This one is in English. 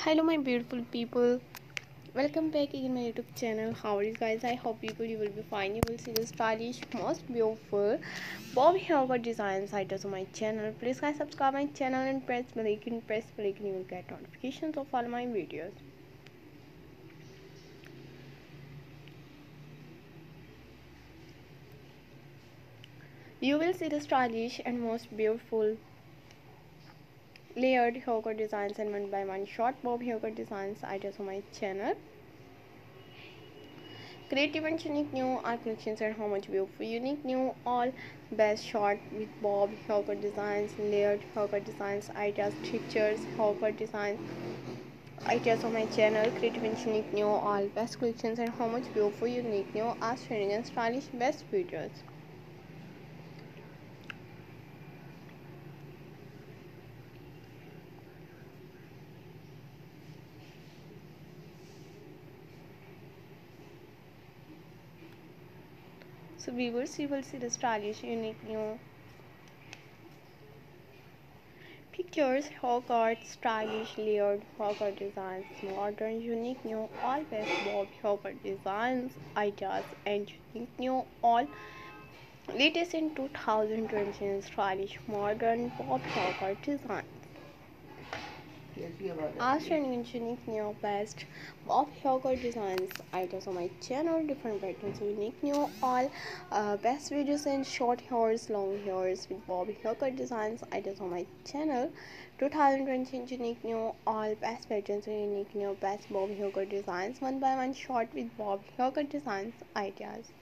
hello my beautiful people. Welcome back in my youtube channel. How are you guys? I hope people you will be fine. You will see the stylish most beautiful bob haircut designs items on my channel. Please guys subscribe my channel and press bell icon. Press bell icon you will get notifications of all my videos. You will see the stylish and most beautiful layered haircut designs and one by one short bob haircut designs ideas on my channel. Creative and unique new art collections and how much beautiful unique new all best short with bob haircut designs layered haircut designs ideas pictures haircut designs. Ideas on my channel creative and unique new all best collections and how much beautiful unique new trending and stylish best videos so viewers you will see the stylish unique new pictures haircut stylish layered haircut designs modern unique new all best bob haircut designs ideas and unique new all latest in 2020 stylish modern bob haircut designs Outstanding and unique new best of haircut designs. Items on my channel different patterns unique new all uh, best videos and short hairs long hairs with bob haircut designs. Items on my channel 2020 unique new all best patterns unique new best bob haircut designs. One by one short with bob haircut designs ideas